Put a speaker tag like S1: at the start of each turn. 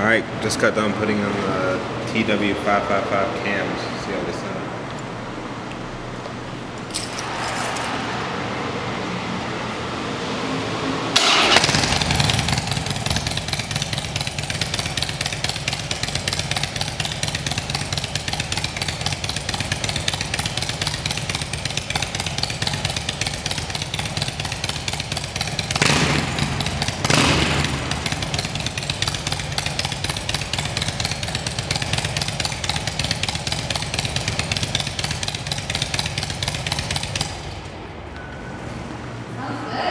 S1: Alright, just got done putting on the TW555 cams. Yeah.